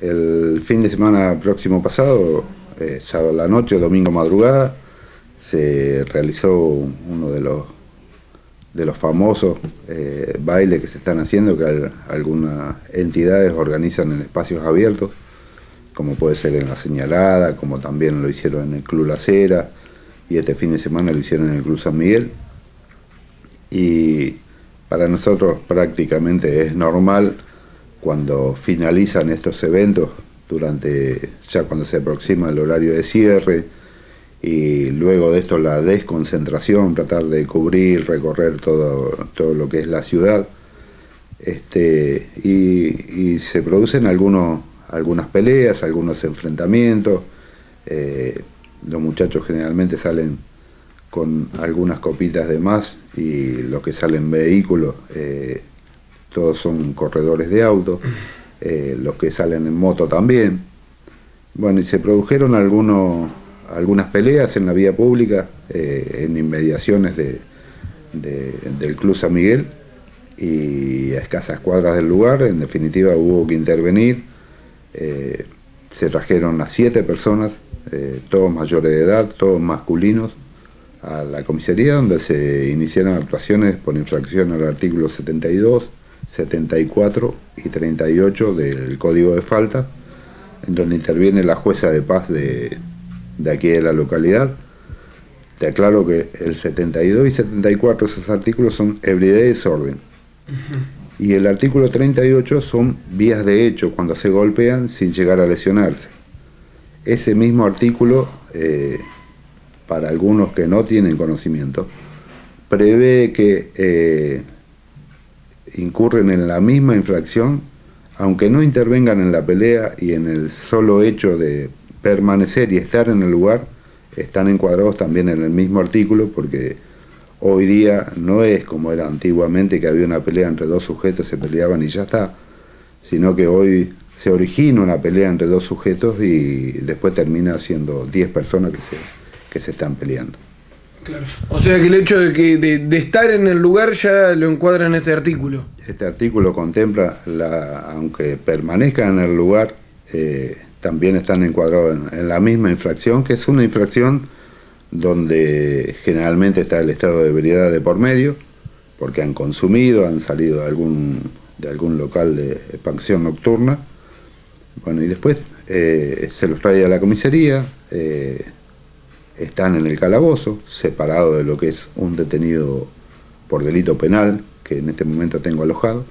El fin de semana próximo pasado, eh, sábado la noche, domingo madrugada, se realizó uno de los, de los famosos eh, bailes que se están haciendo, que algunas entidades organizan en espacios abiertos, como puede ser en La Señalada, como también lo hicieron en el Club La Cera, y este fin de semana lo hicieron en el Club San Miguel. Y para nosotros prácticamente es normal cuando finalizan estos eventos, durante ya cuando se aproxima el horario de cierre, y luego de esto la desconcentración, tratar de cubrir, recorrer todo, todo lo que es la ciudad, este, y, se producen algunos, algunas peleas, algunos enfrentamientos, eh, los muchachos generalmente salen con algunas copitas de más y los que salen vehículos eh, todos son corredores de auto, eh, los que salen en moto también. Bueno, y se produjeron algunos, algunas peleas en la vía pública, eh, en inmediaciones de, del Club San Miguel y a escasas cuadras del lugar. En definitiva, hubo que intervenir. Eh, se trajeron a siete personas, todos mayores de edad, todos masculinos, a la comisaría donde se iniciaron actuaciones por infracción al artículo 72 74 y 38 del Código de Falta, en donde interviene la jueza de paz de, aquí de la localidad. Te aclaro que el 72 y 74, esos artículos son ebriedad y desorden. Y el artículo 38 son vías de hecho cuando se golpean sin llegar a lesionarse. Ese mismo artículo, eh, para algunos que no tienen conocimiento, prevé que eh, incurren en la misma infracción, aunque no intervengan en la pelea y en el solo hecho de permanecer y estar en el lugar, están encuadrados también en el mismo artículo porque hoy día no es como era antiguamente que había una pelea entre dos sujetos, se peleaban y ya está, sino que hoy se origina una pelea entre dos sujetos y después termina siendo 10 personas que se, que se están peleando. O sea que el hecho de, que, de, estar en el lugar ya lo encuadra en este artículo. Este artículo contempla, la, aunque permanezcan en el lugar, eh, también están encuadrados en, la misma infracción, que es una infracción donde generalmente está el estado de ebriedad de por medio, porque han consumido, han salido de algún, de algún local de expansión nocturna. Bueno, y después eh, se los trae a la comisaría. Eh, están en el calabozo, separado de lo que es un detenido por delito penal, que en este momento tengo alojado,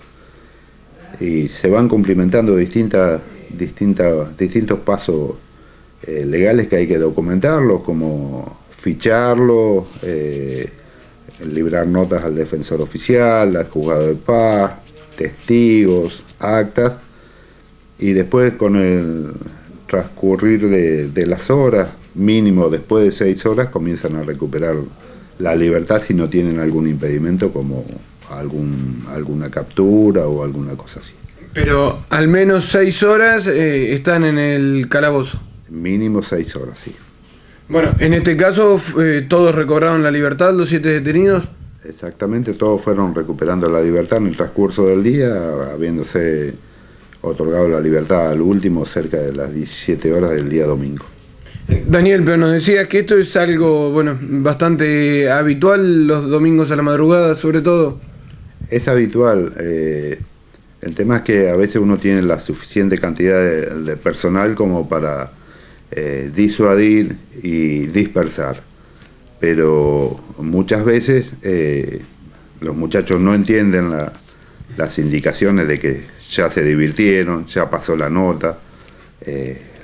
y se van cumplimentando distintas, distintas, distintos pasos eh, legales que hay que documentarlos, como ficharlo, eh, librar notas al defensor oficial, al juzgado de paz, testigos, actas, y después con el transcurrir de las horas, mínimo después de seis horas comienzan a recuperar la libertad si no tienen algún impedimento como algún, alguna captura o alguna cosa así. Pero al menos seis horas eh, están en el calabozo. Mínimo seis horas, sí. Bueno, en este caso eh, todos recobraron la libertad, los siete detenidos. Exactamente, todos fueron recuperando la libertad en el transcurso del día, habiéndose otorgado la libertad al último cerca de las 17 horas del día domingo. Daniel, pero nos decías que esto es algo, bueno, bastante habitual los domingos a la madrugada, sobre todo. Es habitual. Eh, el tema es que a veces uno tiene la suficiente cantidad de, personal como para eh, disuadir y dispersar. Pero muchas veces eh, los muchachos no entienden las indicaciones de que ya se divirtieron, ya pasó la nota,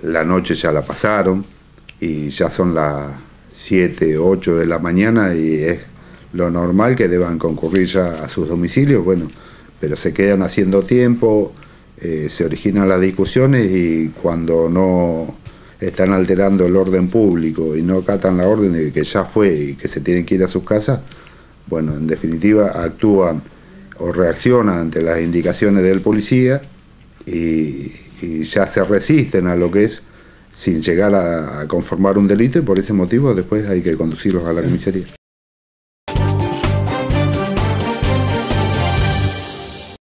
la noche ya la pasaron y ya son las 7, 8 de la mañana y es lo normal que deban concurrir ya a sus domicilios, bueno, pero se quedan haciendo tiempo, eh, se originan las discusiones y cuando no están alterando el orden público y no acatan la orden de que ya fue y que se tienen que ir a sus casas, bueno, en definitiva actúan o reaccionan ante las indicaciones del policía y ya se resisten a lo que es sin llegar a, conformar un delito y por ese motivo después hay que conducirlos a la comisaría.